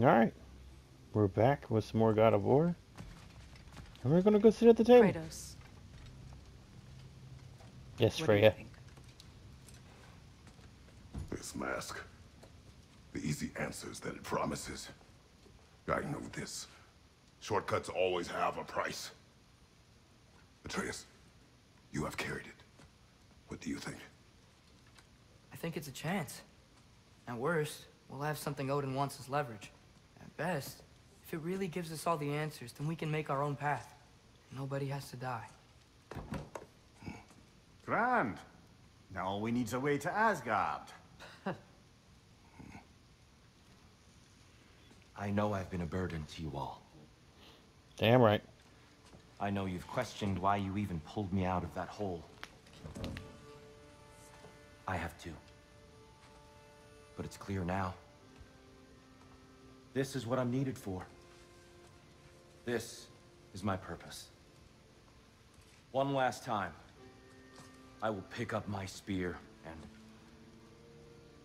Alright. We're back with some more God of War. And we're gonna go sit at the table. Kratos, Yes, what Freya. This mask. The easy answers that it promises. I know this. Shortcuts always have a price. Atreus, you have carried it. What do you think? I think it's a chance. At worst, we'll have something Odin wants as leverage. At best, if it really gives us all the answers, then we can make our own path. Nobody has to die. Hmm. Grand. Now all we need's a way to Asgard. I know I've been a burden to you all. Damn right. I know you've questioned why you even pulled me out of that hole. I have too. But it's clear now. This is what I'm needed for. This is my purpose. One last time, I will pick up my spear and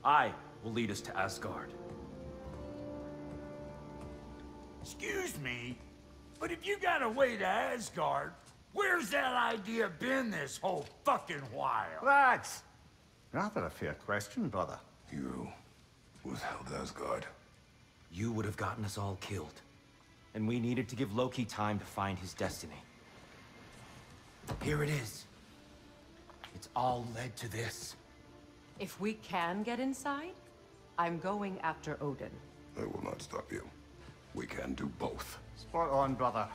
I will lead us to Asgard. Excuse me, but if you got a way to Asgard, where's that idea been this whole fucking while? Lads! Rather a fair question, brother. You withheld Asgard. You would have gotten us all killed. And we needed to give Loki time to find his destiny. Here it is. It's all led to this. If we can get inside, I'm going after Odin. I will not stop you. We can do both. Spot on, brother.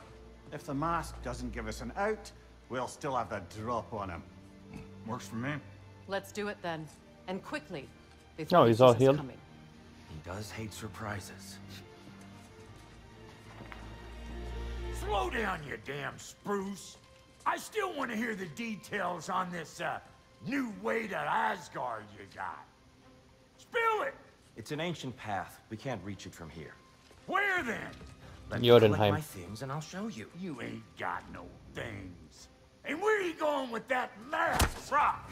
If the mask doesn't give us an out, we'll still have the drop on him. Works for me. Let's do it then. And quickly. Before Oh, he's all sees healed? coming. He does hate surprises. Slow down, you damn spruce. I still want to hear the details on this, uh, new way to Asgard you got. Spill it! It's an ancient path. We can't reach it from here. Where then? Let me collect my things and I'll show you. You ain't got no things. And where are you going with that mask, Brock?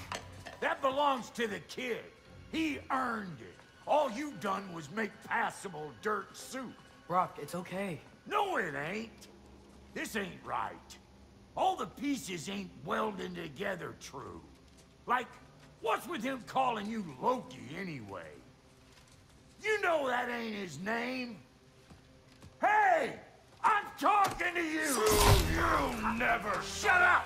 That belongs to the kid. He earned it. All you done was make passable dirt soup. Brock, it's okay. No, it ain't. This ain't right. All the pieces ain't welding together true. Like, what's with him calling you Loki anyway? You know that ain't his name. Hey! I'm talking to you! You never shut up!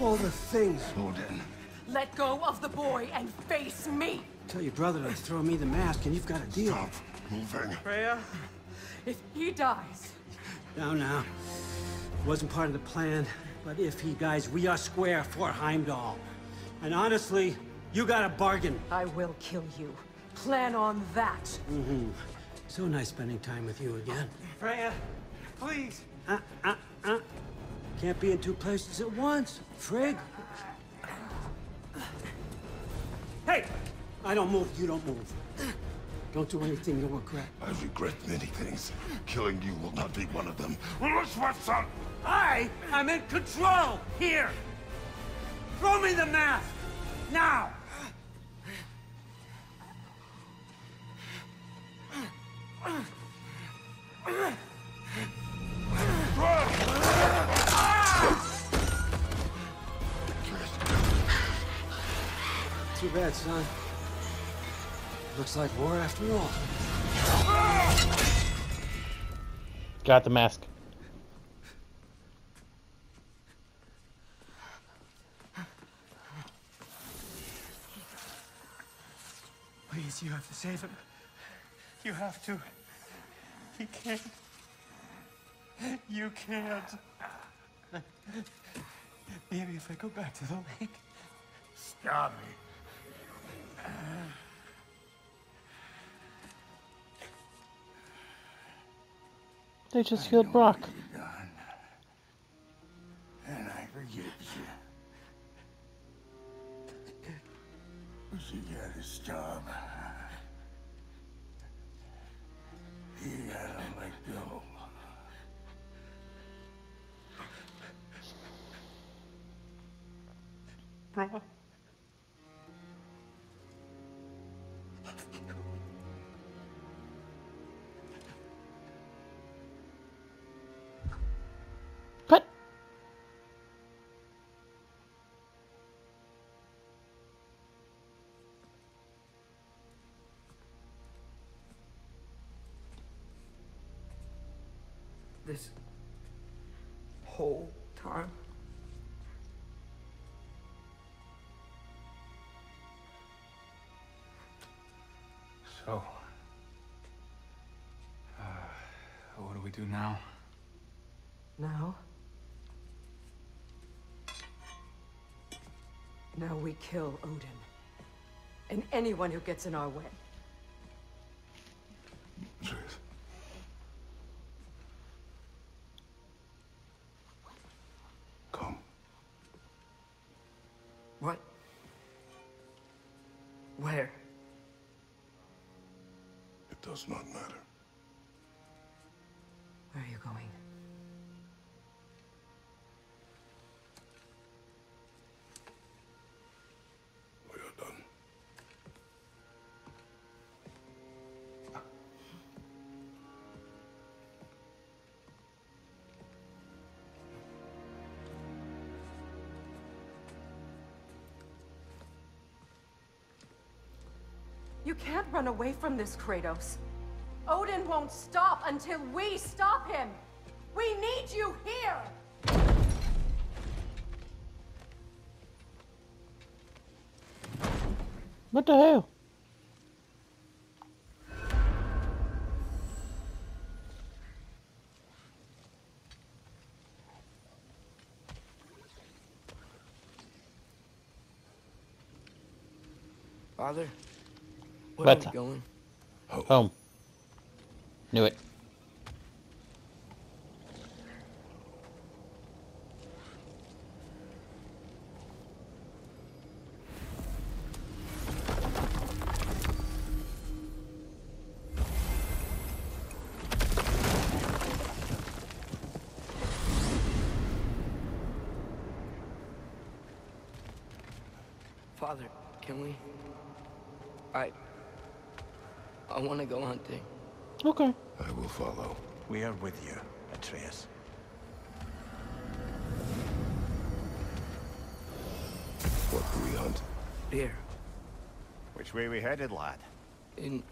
All the things. Odin. Let go of the boy and face me! Tell your brother to throw me the mask and you've got a deal. Stop moving. Freya? If he dies, Now, now. Wasn't part of the plan, but if he dies, we are square for Heimdall. And honestly, you got a bargain. I will kill you. Plan on that. Mm-hmm. So nice spending time with you again. Freya, please. Uh, uh, uh. Can't be in two places at once, Frigg. Hey! I don't move, you don't move. Don't do anything you'll regret. I regret many things. Killing you will not be one of them. Roswitha! I am in control here. Throw me the mask now. Too bad, son. Looks like war after all. Got the mask. Please, you have to save him. You have to. He can't. You can't. Maybe if I go back to the lake. Stop it. They just killed Brock. And I forgive you. But you gotta stop. You gotta let go. What? This whole time? So. Uh, what do we do now? Now? Now we kill Odin. And anyone who gets in our way. Can't run away from this, Kratos. Odin won't stop until we stop him. We need you here! What the hell? Father? Where What? are we going? Home. Knew it. Father, can we? I. I want to go hunting. Okay. I will follow. We are with you, Atreus. What do we hunt? Deer. Which way we headed, lad? In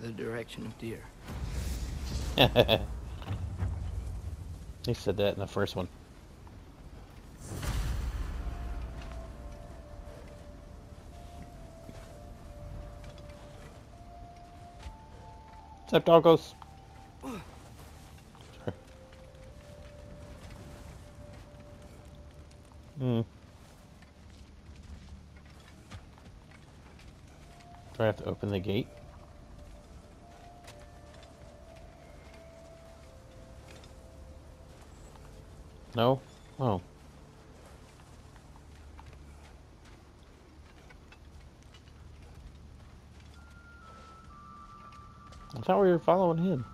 the direction of deer. They said that in the first one. Up, doggos? Hmm. Do I have to open the gate? No? Oh. I thought we were following him.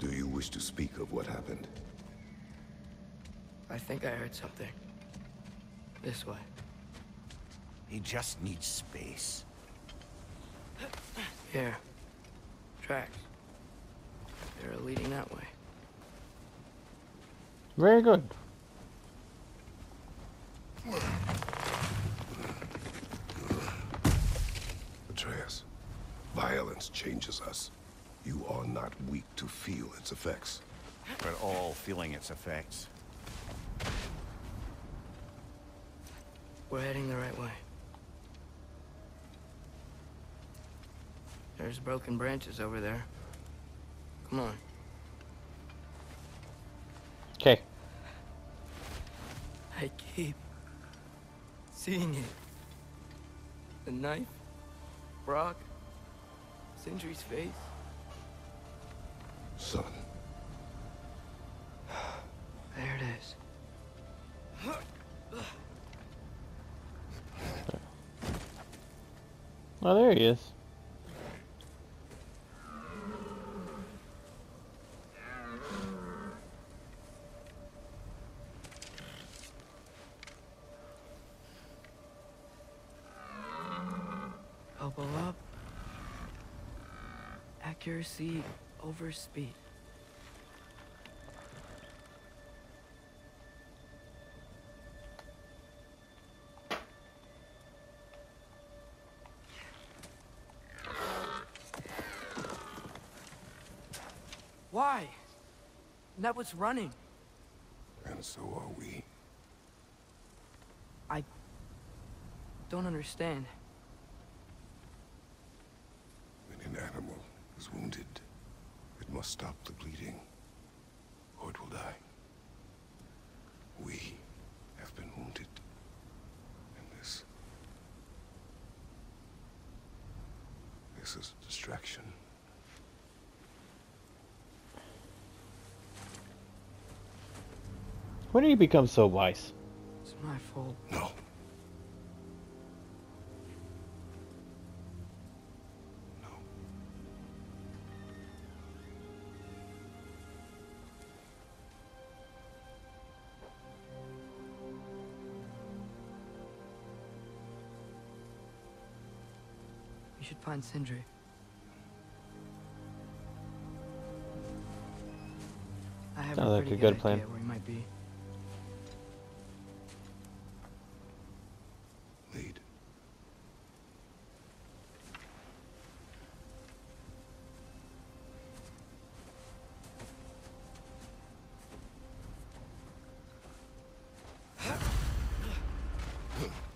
Do you wish to speak of what happened? I think I heard something. This way. He just needs space. Here. Tracks. They're leading that way. Very good. Atreus, violence changes us. You are not weak to feel its effects. We're all feeling its effects. We're heading the right way. There's broken branches over there. Come on. Okay. I keep seeing it. The knife, Brock, Sindri's face. Son, There it is. Oh, there he is. Elbow up. Accuracy over speed. Why? That was running. And so are we. I don't understand. When an animal is wounded, it must stop the bleeding, or it will die. We have been wounded. And this... This is a distraction. When did he become so wise? It's my fault. No. No. Find Sindri. I have Sounds a like a good plan. where he might be. Lead.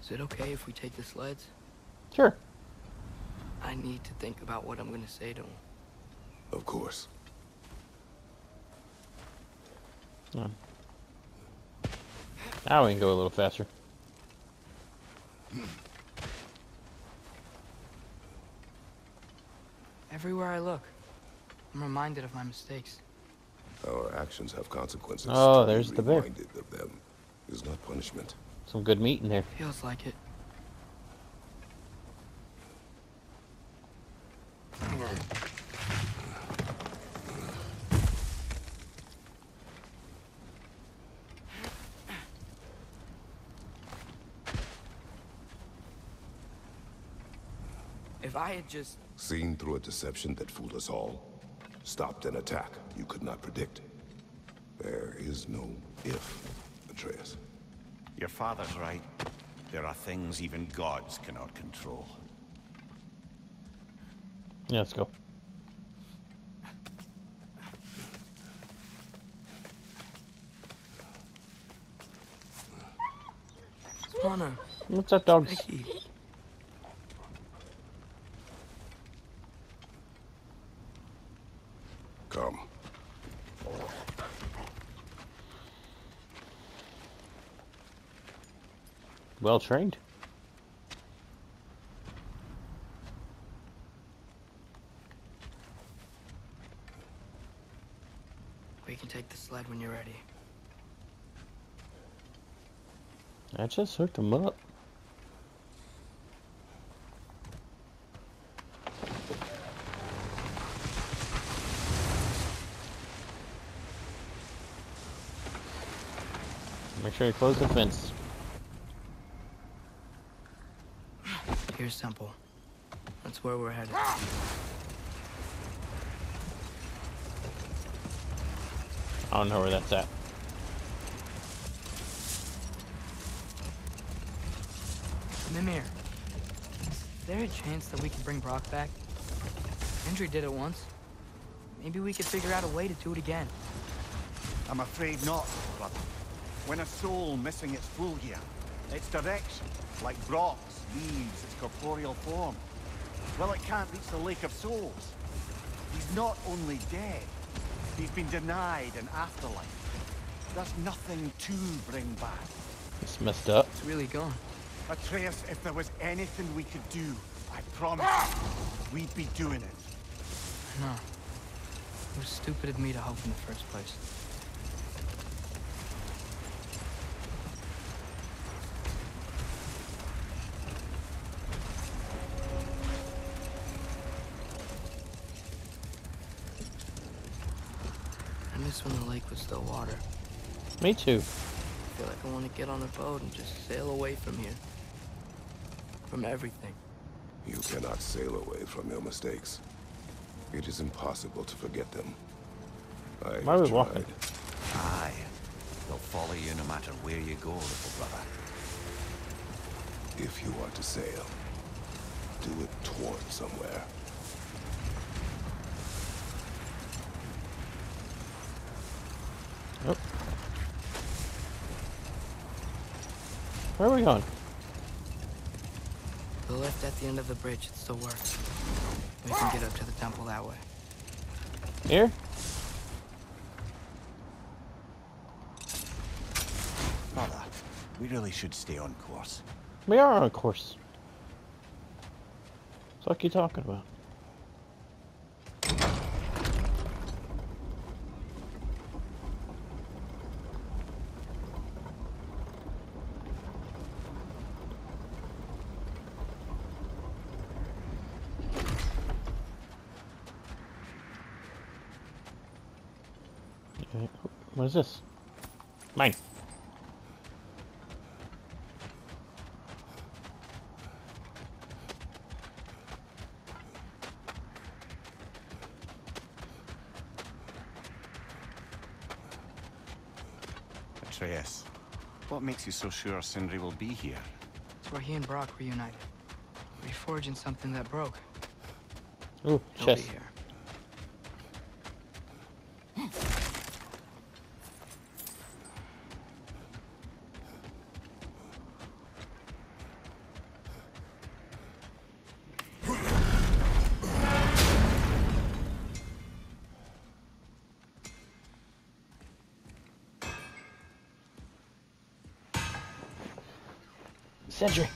Is it okay if we take the sleds? Sure. I need to think about what I'm gonna say to him. Of course. Now we can go a little faster. Everywhere I look, I'm reminded of my mistakes. Our actions have consequences. Oh, To be there's the bear. reminded of them is not punishment. Some good meat in there. Feels like it. If I had just Seen through a deception that fooled us all. Stopped an attack you could not predict. There is no if, Atreus. Your father's right. There are things even gods cannot control. Yeah, let's go. Spawner, What's up, dogs? Well trained. we can take the sled when you're ready. I just hooked him up. Make sure you close the fence. Here's Temple. That's where we're headed. I don't know where that's at. Mimir, is there a chance that we could bring Brock back? Sindri did it once. Maybe we could figure out a way to do it again. I'm afraid not, brother. When a soul missing its full gear, its direction, like Brock's, leaves its corporeal form, well, it can't reach the Lake of Souls. He's not only dead, he's been denied an afterlife. There's nothing to bring back. It's messed up. It's really gone. Atreus, if there was anything we could do, I promise you, we'd be doing it. No. It was stupid of me to hope in the first place. this when the lake was still water. Me too. I feel like I want to get on a boat and just sail away from here. From everything. You cannot sail away from your mistakes. It is impossible to forget them. I Why are we tried. walking? Aye. They'll follow you no matter where you go, little brother. If you are to sail, do it toward somewhere. Where are we going? The lift at the end of the bridge, it still works. We can get up to the temple that way. Here? Father, we really should stay on course. We are on course. What are you talking about? What is this? Mine. Atreus, what makes you so sure Sindri will be here? It's where he and Brock reunited. Reforging something that broke. Ooh, He'll chest. be here. Sentry.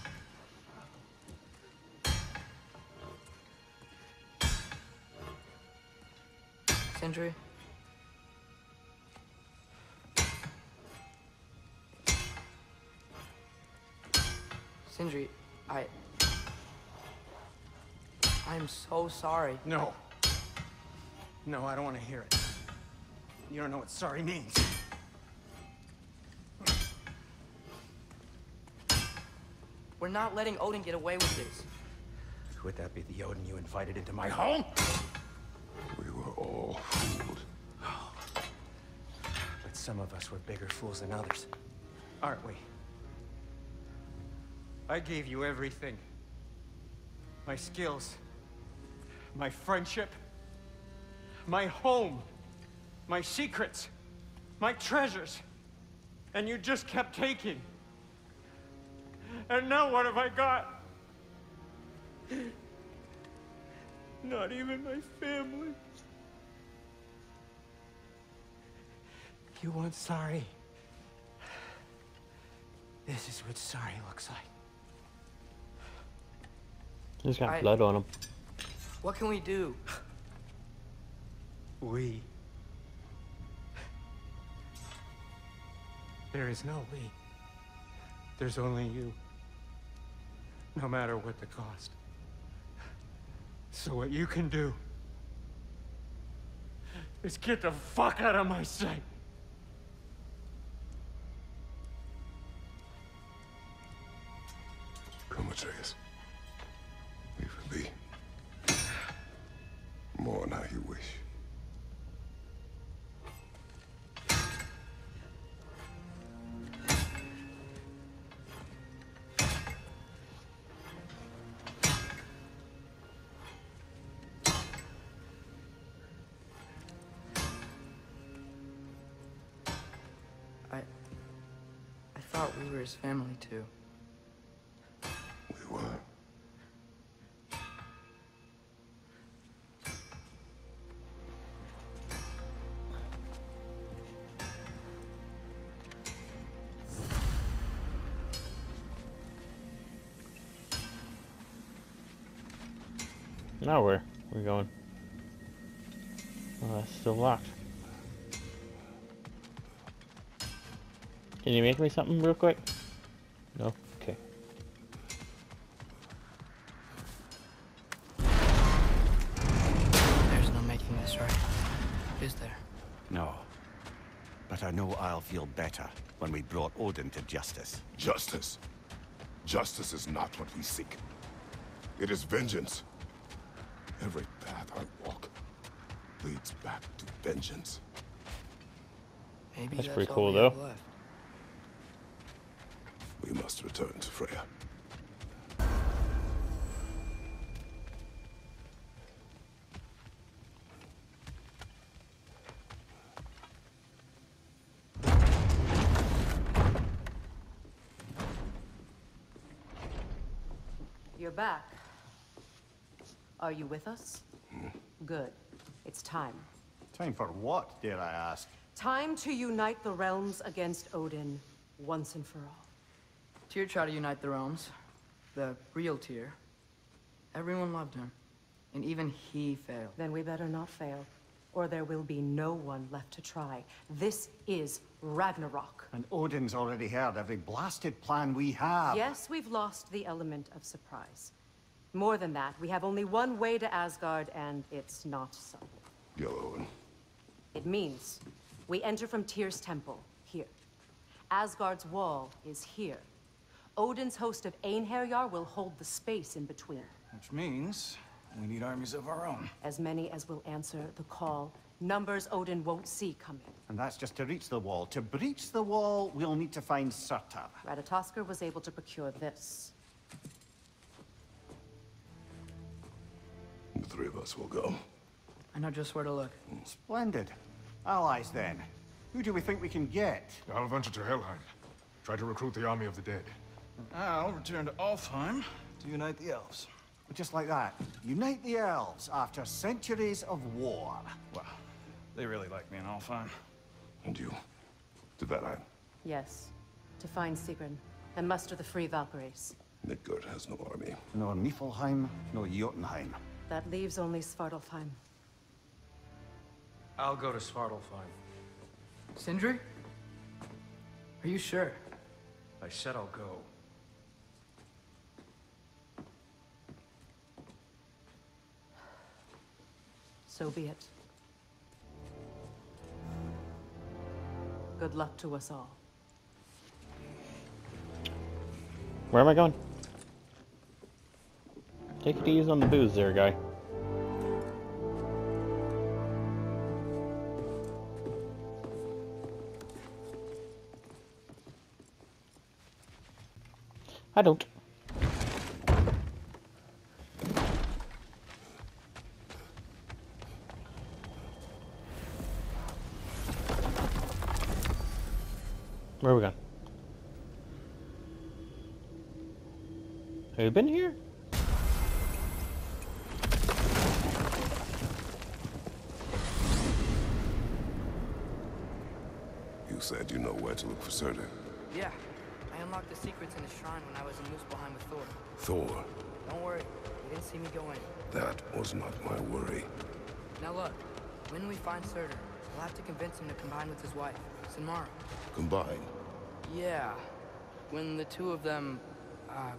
Sindri? Sindri, I... I'm so sorry. No. No, I don't want to hear it. You don't know what sorry means. Not letting Odin get away with this. Would that be the Odin you invited into my home? We were all fooled. But some of us were bigger fools than others. Aren't we? I gave you everything. My skills. My friendship. My home. My secrets. My treasures. And you just kept taking. And now what have I got? Not even my family. You want sorry? This is what sorry looks like. He's got I- blood on him. What can we do? We. There is no we. There's only you. No matter what the cost. So what you can do is get the fuck out of my sight. Come, Atreus. Leave his family, too. We were. Now where? We're going. Oh, that's still locked. Can you make me something real quick? No? Okay. There's no making this right. Is there? No. But I know I'll feel better when we brought Odin to justice. Justice. Justice is not what we seek. It is vengeance. Every path I walk leads back to vengeance. Maybe That's that's, pretty all cool, though. left. We must return to Freya. You're back. Are you with us? Hmm. Good. It's time. Time for what, dare I ask? Time to unite the realms against Odin, once and for all. Tyr tried to unite the realms. The real Tyr. Everyone loved him. And even he failed. Then we better not fail, or there will be no one left to try. This is Ragnarok. And Odin's already heard every blasted plan we have. Yes, we've lost the element of surprise. More than that, we have only one way to Asgard, and it's not subtle. Yellow and It means we enter from Tyr's temple, here. Asgard's wall is here. Odin's host of Einherjar will hold the space in between. Which means we need armies of our own. As many as will answer the call. Numbers Odin won't see coming. And that's just to reach the wall. To breach the wall, we'll need to find Surtur. Ratatoskr was able to procure this. the three of us will go. I know just where to look. Mm. Splendid. Allies, then. Who do we think we can get? I'll venture to Helheim. Try to recruit the army of the dead. Ah, I'll return to Alfheim to unite the elves. Just like that. Unite the elves after centuries of war. Well, they really like me in Alfheim. And you? To Vanaheim. Yes, to find Sigrun and muster the free Valkyries. Midgard has no army. Nor Niflheim, nor Jotunheim. That leaves only Svartalfheim. I'll go to Svartalfheim. Sindri? Are you sure? I said I'll go. So be it. Good luck to us all. Where am I going? Take it easy on the booze there, guy. I don't. Where are we going? Have you been here? You said you know where to look for Surtur. Yeah. I unlocked the secrets in the shrine when I was in behind with Thor. Thor. Don't worry. You didn't see me go in. That was not my worry. Now look. When we find Surtur, we'll have to convince him to combine with his wife, Sinmara. Combine. Yeah. When the two of them, uh,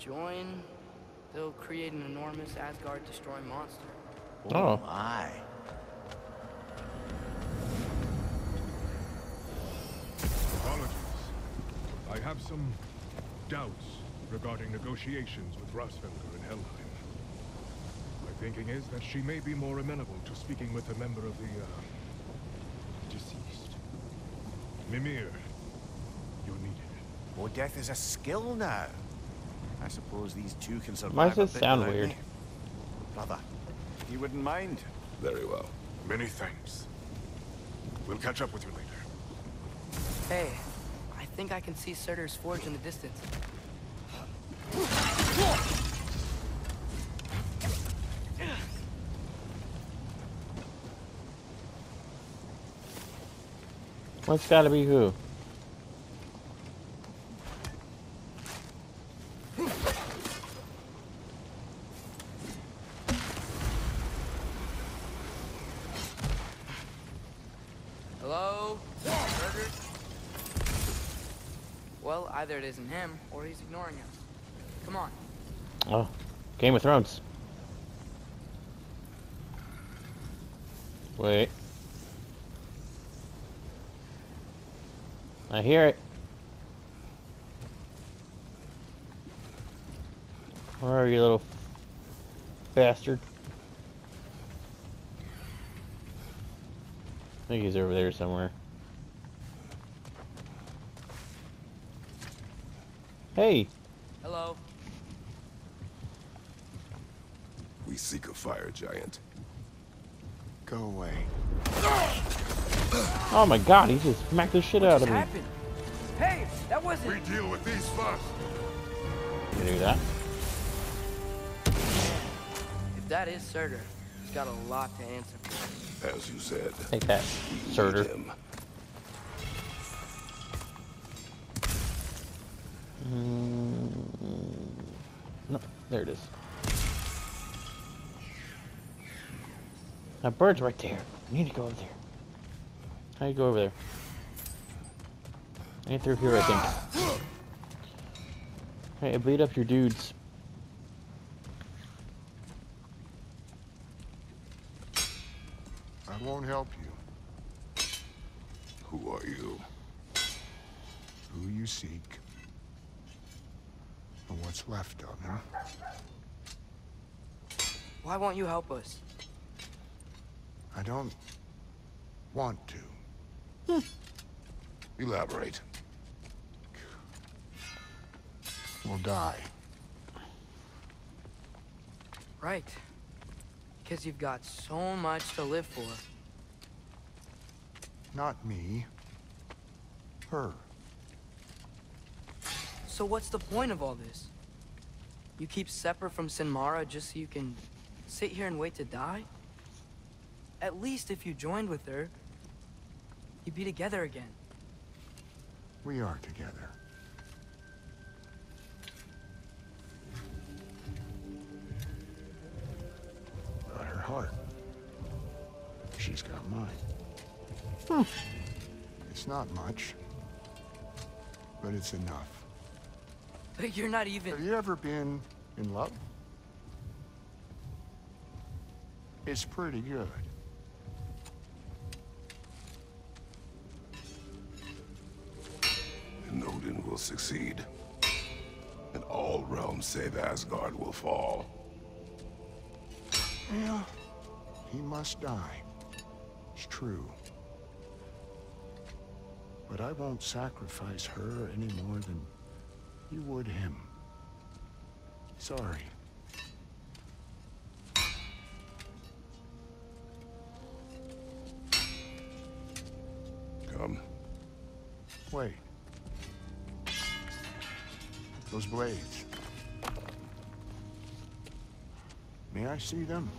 join, they'll create an enormous Asgard-destroying monster. Oh. my. Apologies. I have some doubts regarding negotiations with Rossfelder in Helheim. My thinking is that she may be more amenable to speaking with a member of the, uh, deceased. Mimir, you're needed. Oh, death is a skill now. I suppose these two can survive Why does a this bit sound weird? me. Brother, you wouldn't mind? Very well. Many thanks. We'll catch up with you later. Hey, I think I can see Surtur's forge in the distance. What's gotta be who? Hello? Surtur? Well, either it isn't him, or he's ignoring us. Come on. Oh, Game of Thrones. Wait. I hear it. Where are you, little bastard? I think he's over there somewhere. Hey! Hello. We seek a fire giant. Go away. Oh my god, he just smacked the shit out of me. happened? Hey, that wasn't. We deal with these first. You do that? If that is Surtur, he's got a lot to answer for. As you said. Take that, we Surtur. Mm, no, there it is. That bird's right there. I need to go over there. How do you go over there? I need through here, I think. Hey, I up your dudes. I won't help you. Who are you? Who you seek. What's left of him. Why won't you help us? I don't want to. Hmm. Elaborate. We'll die. Right. Because you've got so much to live for. Not me. Her. So what's the point of all this? You keep separate from Sinmara just so you can sit here and wait to die? At least if you joined with her, you'd be together again. We are together. Got her heart. She's got mine. Hmm. It's not much, but it's enough. But you're not even... Have you ever been in love? It's pretty good. And Odin will succeed. And all realms save Asgard will fall. Yeah, he must die. It's true. But I won't sacrifice her any more than you would him. Sorry. Come. Wait. Those blades. May I see them?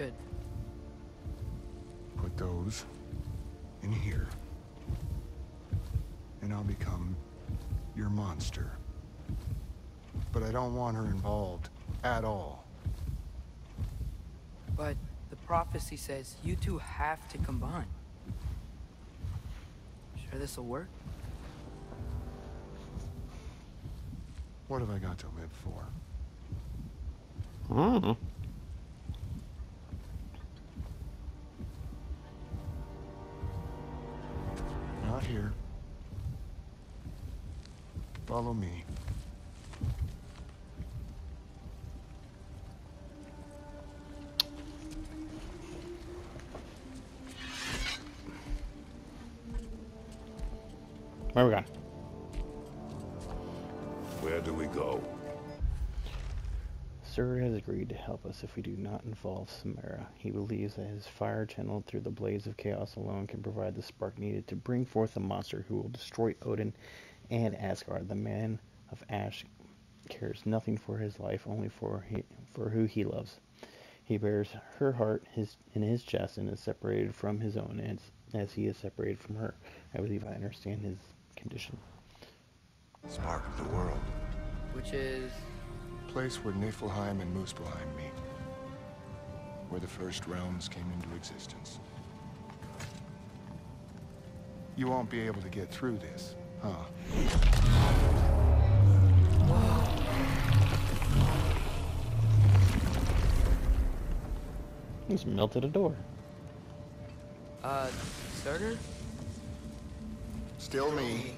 What could? Put those in here. And I'll become your monster. But I don't want her involved at all. But the prophecy says you two have to combine. Sure this'll work? What have I got to live for? Hmm. Here. Follow me. Where we going? Agreed to help us if we do not involve Sinmara. He believes that his fire channeled through the blades of chaos alone can provide the spark needed to bring forth a monster who will destroy Odin and Asgard. The man of Ash cares nothing for his life, only for he, for who he loves. He bears her heart his in his chest and is separated from his own as, as he is separated from her. I believe I understand his condition. Spark of the world. Which is... Place where Niflheim and Muspelheim meet. Where the first realms came into existence. You won't be able to get through this, huh? He's melted a door. Uh, Surtur? Still me.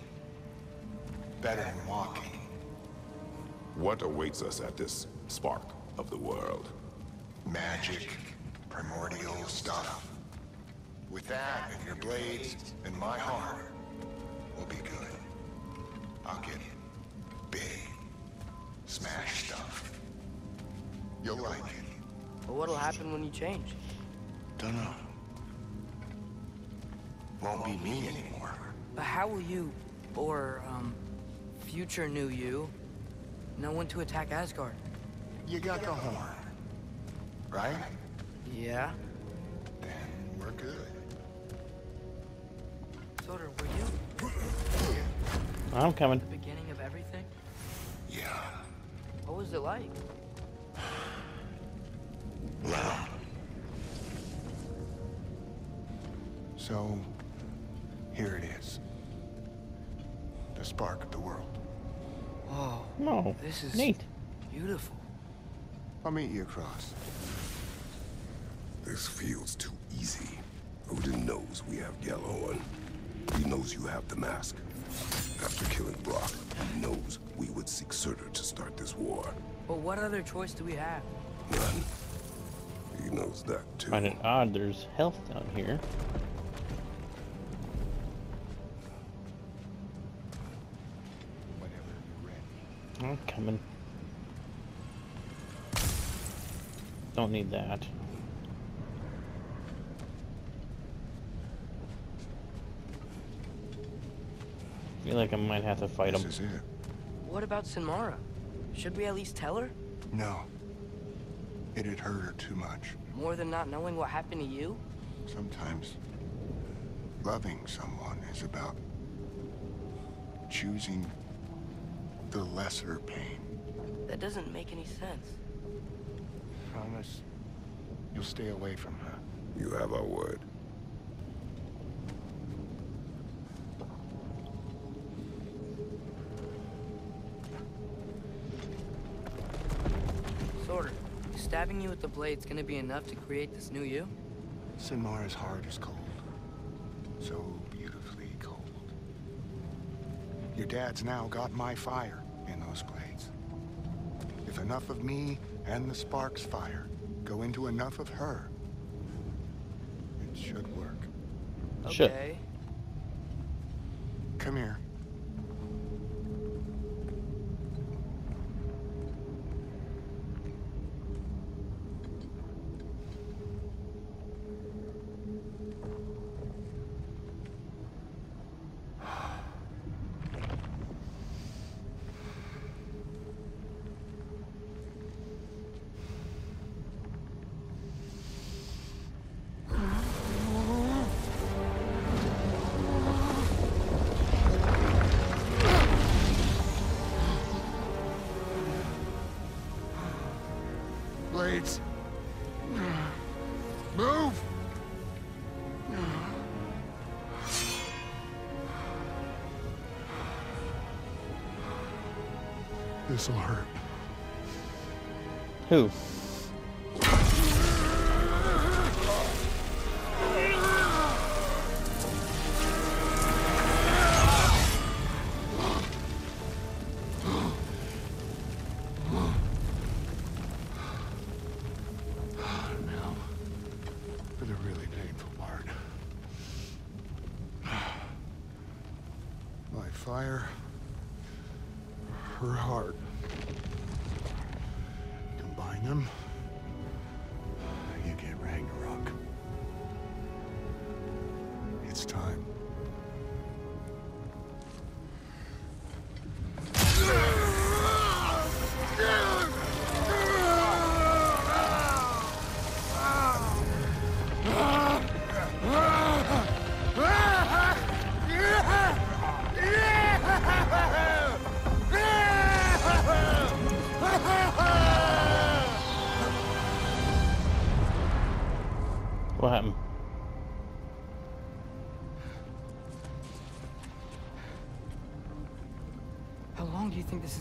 Better than walking. What awaits us at this spark of the world? Magic, primordial stuff. With that and your blades and my heart, we'll be good. I'll get big, smash stuff. You'll like it. But what'll happen when you change? Dunno. Won't be me anymore. But how will you, or, um, future new you, know one to attack Asgard? You got the horn, right? Yeah? Then we're good. Surtur, were you I'm coming. the beginning of everything? Yeah. What was it like? Well. So, No. This is neat. beautiful. I'll meet you across. This feels too easy. Odin knows we have Gjallarhorn. He knows you have the mask. After killing Brok, he knows we would seek Surtur to start this war. But what other choice do we have? None. He knows that too. Find it odd there's health down here. I'm coming. Don't need that. feel like I might have to fight him. This is it. What about Sinmara? Should we at least tell her? No. It'd hurt her too much. More than not knowing what happened to you? Sometimes loving someone is about choosing the lesser pain. That doesn't make any sense. Promise you'll stay away from her. You have our word. Surtur, stabbing you with the blade's gonna be enough to create this new you? Sinmara's heart is cold. So beautifully cold. Your dad's now got my fire in those blades. If enough of me and the spark's fire go into enough of her, it should work. Should. Okay. Come here. Hurt. Who?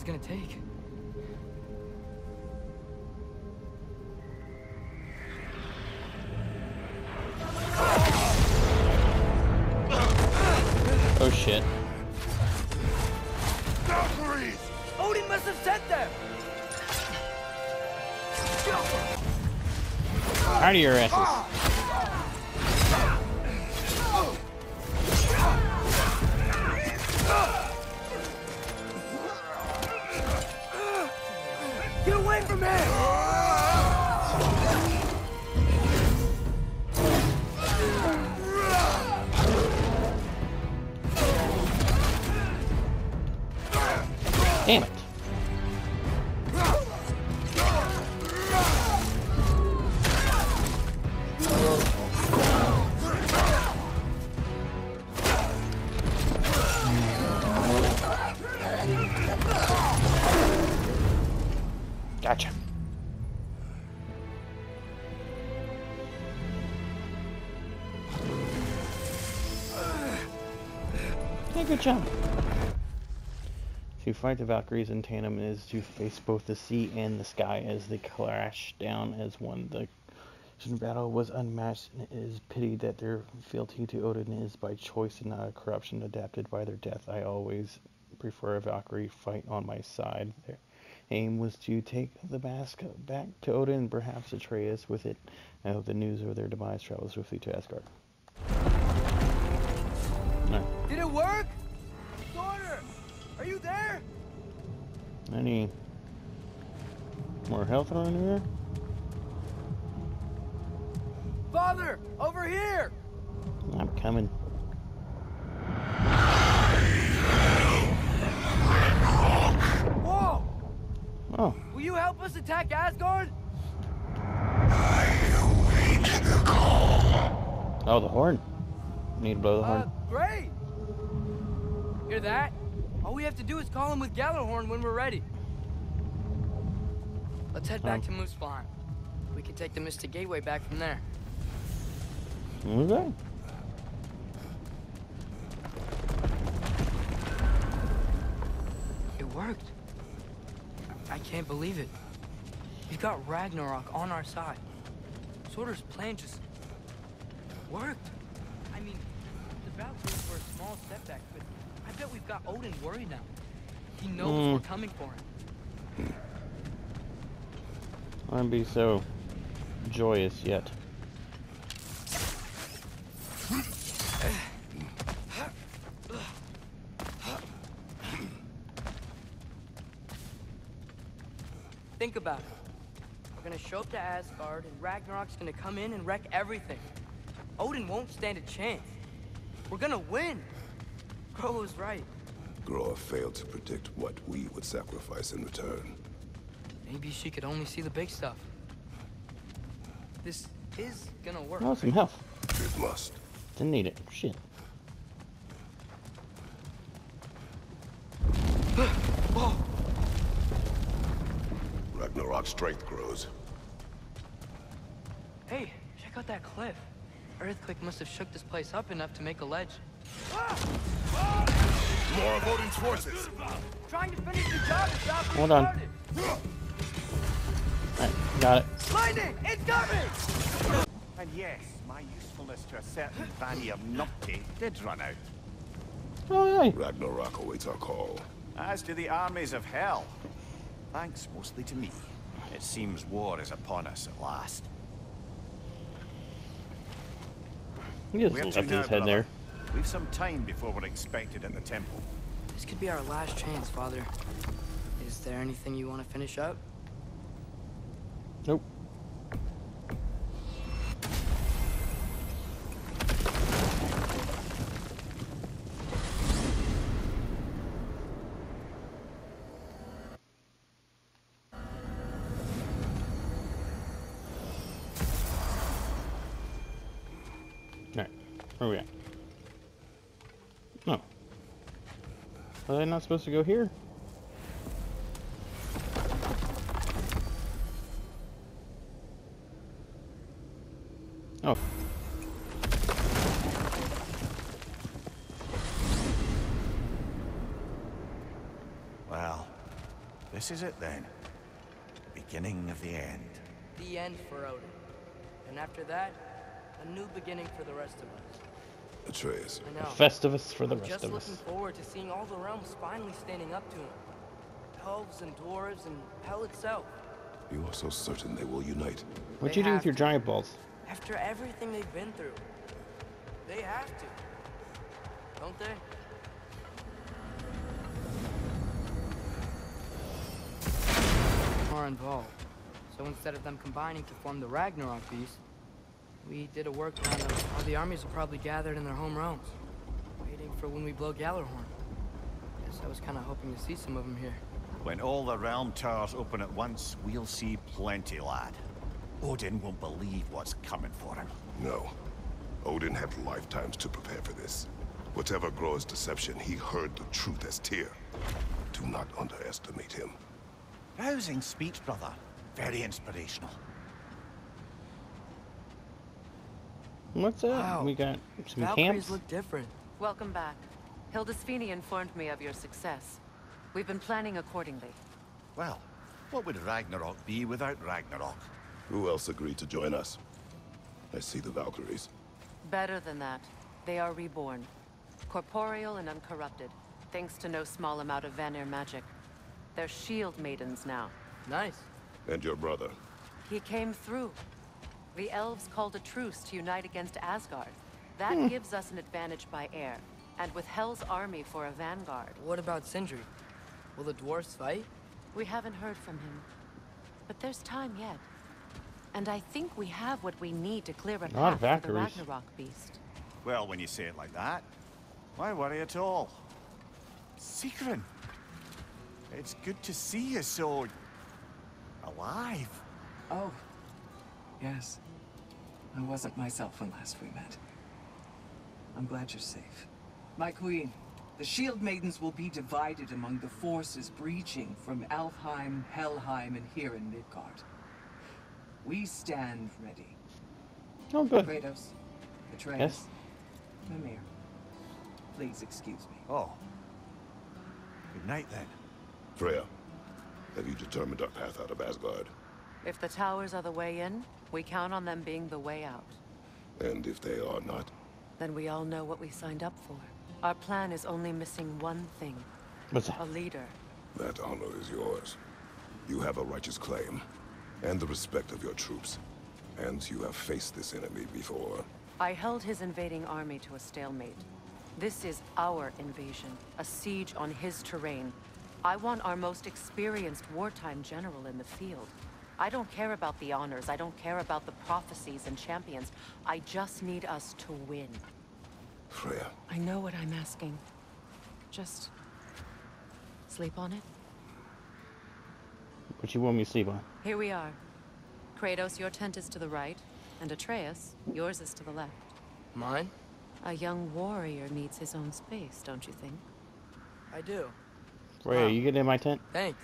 Is gonna take? Oh shit. Odin must have sent them! Out of your asses. Damn it. Gotcha. Yeah, good job. To fight the Valkyries in tandem is to face both the sea and the sky as they clash down as one. The battle was unmatched, and it is pity that their fealty to Odin is by choice and not a corruption adapted by their death. I always prefer a Valkyrie fight on my side. Their aim was to take the mask back to Odin perhaps Atreus with it. I hope the news of their demise travels swiftly to Asgard. Are you there? Any more health around here? Father! Over here! I'm coming. Whoa! Oh, Will you help us attack Asgard? I await the call. Oh, the horn. Need to blow the Uh, horn. great! Hear that? All we have to do is call him with Gjallarhorn when we're ready. Let's head back Oh. to Muspelheim. We can take the Mystic Gateway back from there. Okay. It worked. I can't believe it. We've got Ragnarok on our side. Surtur's plan just worked. I mean, the Valkyries were a small setback, but We've got Odin worried now. He knows Mm. we're coming for him. I wouldn't be so joyous yet. Think about it. We're gonna show up to Asgard, and Ragnarok's gonna come in and wreck everything. Odin won't stand a chance. We're gonna win. Groa was right. Groa failed to predict what we would sacrifice in return. Maybe she could only see the big stuff. This is gonna work. Oh, some health. It must. Didn't need it. Shit. Whoa! Oh. Ragnarok's strength grows. Hey, check out that cliff. Earthquake must have shook this place up enough to make a ledge. More of Odin's forces! Trying to finish the job without being Hold on. started. Alright, got it. Lightning! It's coming! And yes, my usefulness to a certain Vanir Nupke did run out. Oh, yay. Ragnarok awaits our call. As do the armies of hell. Thanks mostly to me. It seems war is upon us at last. He just Where left his head brother? there. We've some time before we're expected in the temple. This could be our last chance, Father. Is there anything you want to finish up? Nope. Not supposed to go here? Oh. Well, This is it then. The beginning of the end. The end for Odin. And after that, a new beginning for the rest of us. Atreus. I know. Festivus for the I'm rest just of looking us. forward to seeing all the realms finally standing up to him. Elves and dwarves and hell itself. You are so certain they will unite. What'd They you do with your to. giant balls? After everything they've been through. They have to. Don't they? Are involved. So instead of them combining to form the Ragnarok beast, we did a workaround of uh, all the armies are probably gathered in their home realms, waiting for when we blow Gjallarhorn. Guess I was kind of hoping to see some of them here. When all the realm towers open at once, we'll see plenty, lad. Odin won't believe what's coming for him. No. Odin had lifetimes to prepare for this. Whatever Groa's deception, he heard the truth as Tyr. Do not underestimate him. Rousing speech, brother. Very inspirational. What's up? Wow. We got some Valkyries camps. look different. Welcome back. Hildisvini informed me of your success. We've been planning accordingly. Well, what would Ragnarok be without Ragnarok? Who else agreed to join us? I see the Valkyries. Better than that, they are reborn. Corporeal and uncorrupted, thanks to no small amount of Vanir magic. They're shield maidens now. Nice. And your brother. He came through. The elves called a truce to unite against Asgard. That hmm. gives us an advantage by air. And with Hell's army for a vanguard. What about Sindri? Will the dwarves fight? We haven't heard from him. But there's time yet. And I think we have what we need to clear a Not path for the Ragnarok beast. Well, when you say it like that, why worry at all? Secret. It's good to see you so... alive. Oh, yes. I wasn't myself when last we met. I'm glad you're safe. My queen, the Shield Maidens will be divided among the forces breaching from Alfheim, Helheim, and here in Midgard. We stand ready. Oh, good. Kratos, Atreus, Yes? Mimir. Please excuse me. Oh. Good night, then. Freya, have you determined our path out of Asgard? If the towers are the way in, we count on them being the way out. And if they are not? Then we all know what we signed up for. Our plan is only missing one thing. What's that? A leader. That honor is yours. You have a righteous claim, and the respect of your troops. And you have faced this enemy before. I held his invading army to a stalemate. This is our invasion, a siege on his terrain. I want our most experienced wartime general in the field. I don't care about the honors, I don't care about the prophecies and champions. I just need us to win. Freya, I know what I'm asking. Just... sleep on it? What you want me to sleep on? Here we are. Kratos, your tent is to the right, and Atreus, yours is to the left. Mine? A young warrior needs his own space, don't you think? I do. Freya, you get in my tent? Thanks.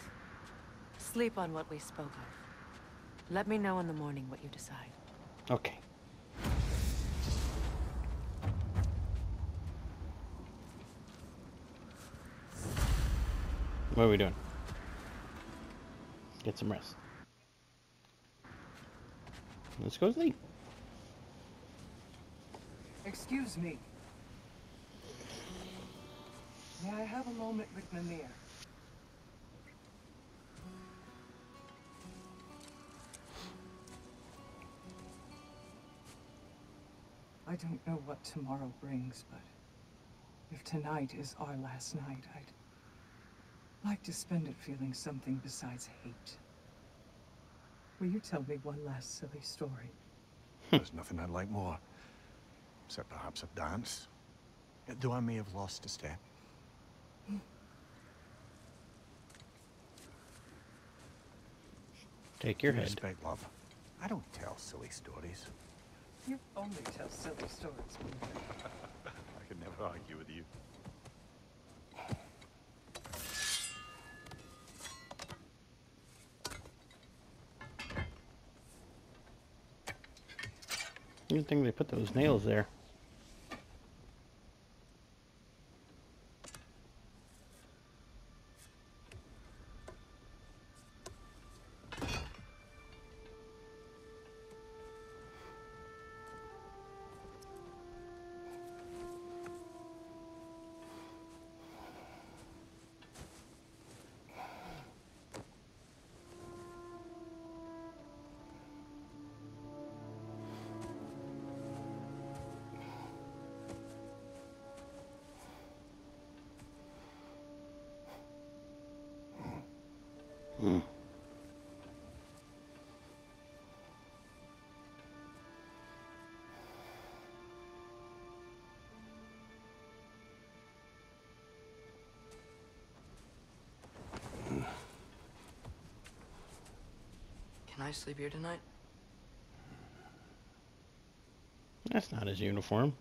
Sleep on what we spoke of. Let me know in the morning what you decide. Okay. What are we doing? Get some rest. Let's go sleep. Excuse me. May I have a moment with Mimir? I don't know what tomorrow brings, but if tonight is our last night, I'd like to spend it feeling something besides hate. Will you tell me one last silly story? There's nothing I'd like more. Except perhaps a dance. Though I may have lost a step. Take your Due head. Respect, love. I don't tell silly stories. You only tell silly stories. I can never argue with you. You think they put those nails there? I sleep here tonight? That's not his uniform.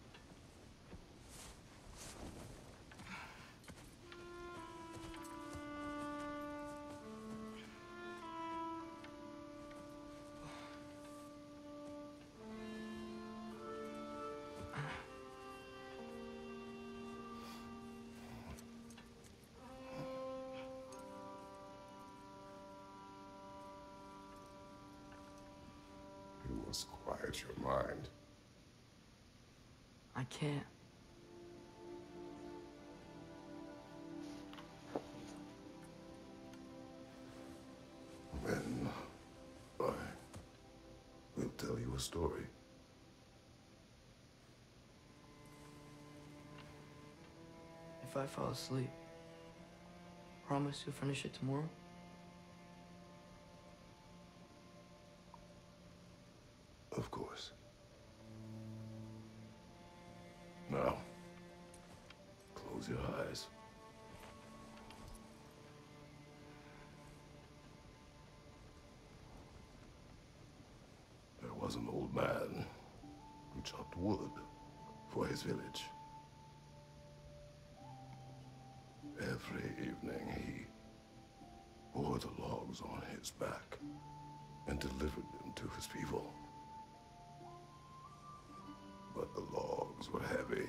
Your mind. I can't. Then I will tell you a story. If I fall asleep, promise you'll finish it tomorrow? Village. Every evening he bore the logs on his back and delivered them to his people. But the logs were heavy,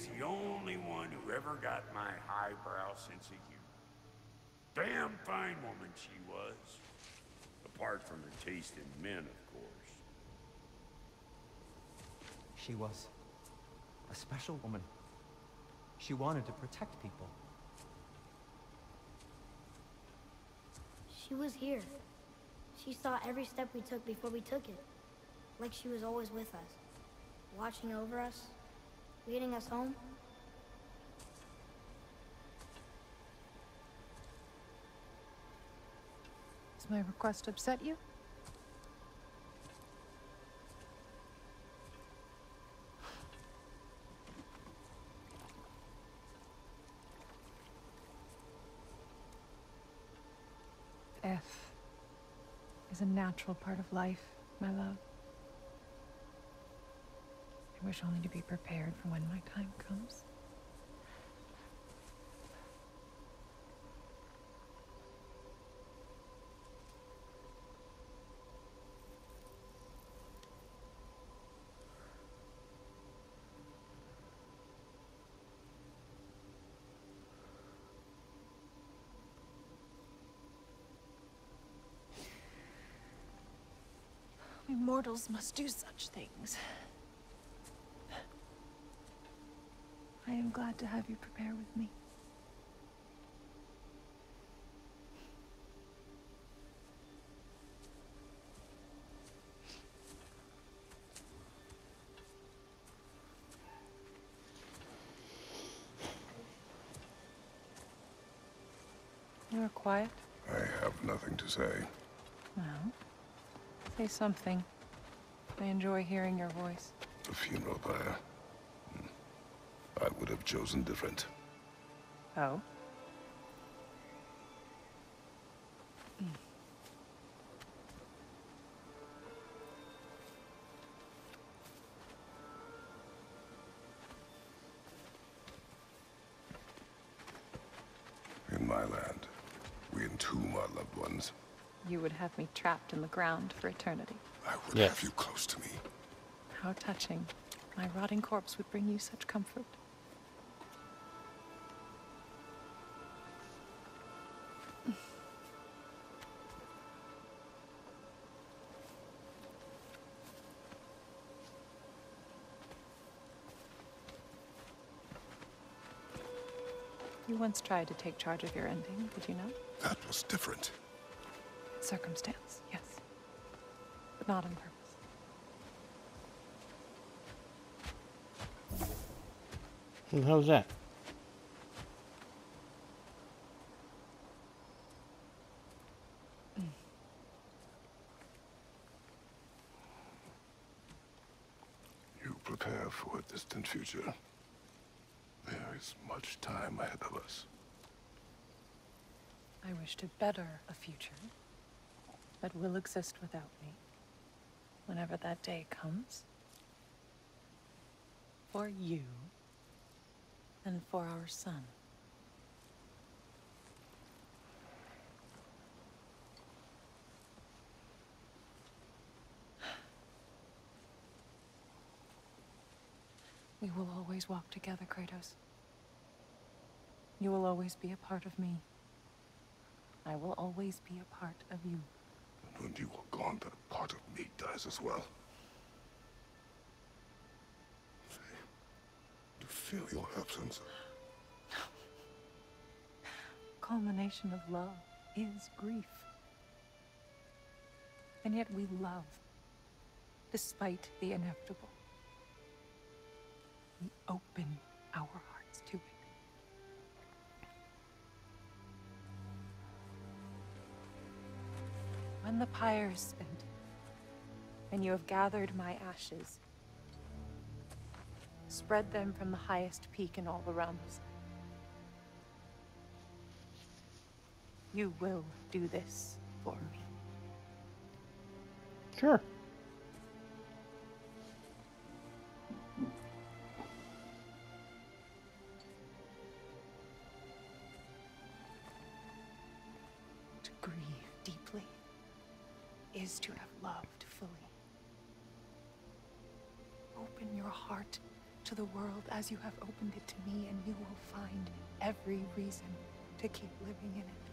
He's the only one who ever got my highbrow sense of humor. Damn fine woman she was. Apart from her taste in men, of course. She was a special woman. She wanted to protect people. She was here. She saw every step we took before we took it. Like she was always with us. Watching over us. Leading us home. Does my request upset you? F is a natural part of life, my love. I wish only to be prepared for when my time comes. We mortals must do such things. I am glad to have you prepare with me. You are quiet. I have nothing to say. Well, say something. I enjoy hearing your voice. The funeral pyre. I would have chosen different. Oh? In my land, we entomb our loved ones. You would have me trapped in the ground for eternity. I would have you close to me. How touching. My rotting corpse would bring you such comfort. You once tried to take charge of your ending, did you know? That was different. Circumstance, yes. But not on purpose. And how's that? You prepare for a distant future. There is much time ahead of us. I wish to better a future that will exist without me whenever that day comes. For you and for our son. We will always walk together, Kratos. You will always be a part of me. I will always be a part of you. And when you are gone, that part of me dies as well. To feel your absence. Culmination of love is grief. And yet we love, despite the inevitable. We open our When the pyre is spent, and you have gathered my ashes, spread them from the highest peak in all the realms. You will do this for me. Sure. As you have opened it to me, and you will find every reason to keep living in it.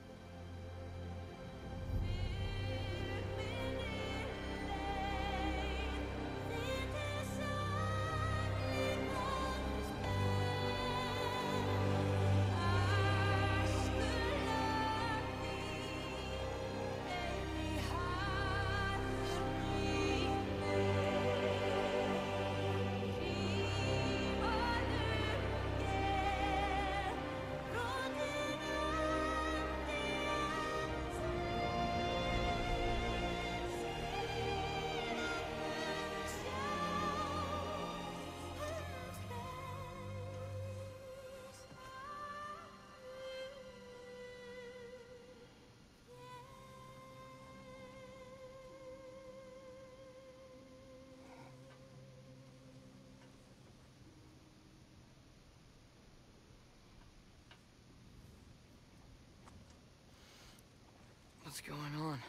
What's going on?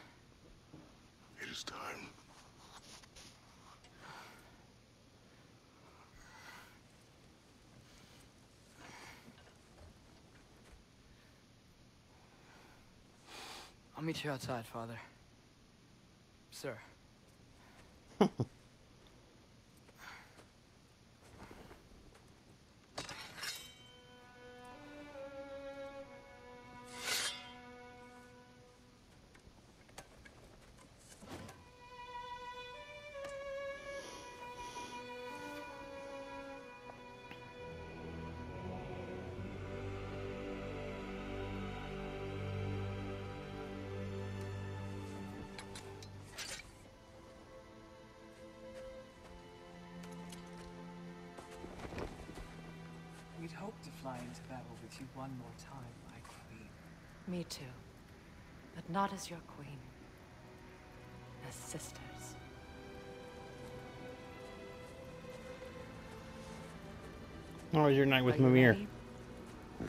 It is time. I'll meet you outside, Father. Sir. fly into battle with you one more time, my queen. Me too. But not as your queen. As sisters. Oh, How was your night with Are Mimir? ready?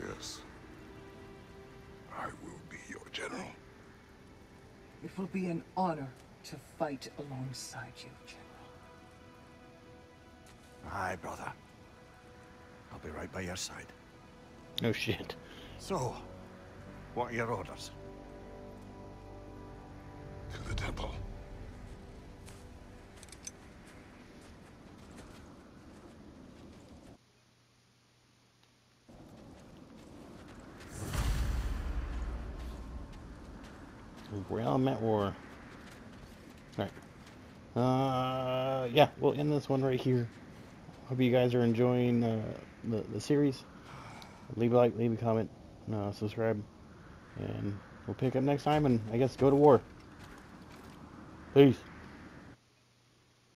Yes. I will be your general. It will be an honor to fight alongside you, General. Aye, brother. I'll be right by your side. No shit. So, what are your orders? To the temple. Realm at war. Alright. Uh, yeah, we'll end this one right here. Hope you guys are enjoying uh, the, the series. Leave a like, leave a comment, uh, subscribe, and we'll pick up next time and I guess go to war. Peace.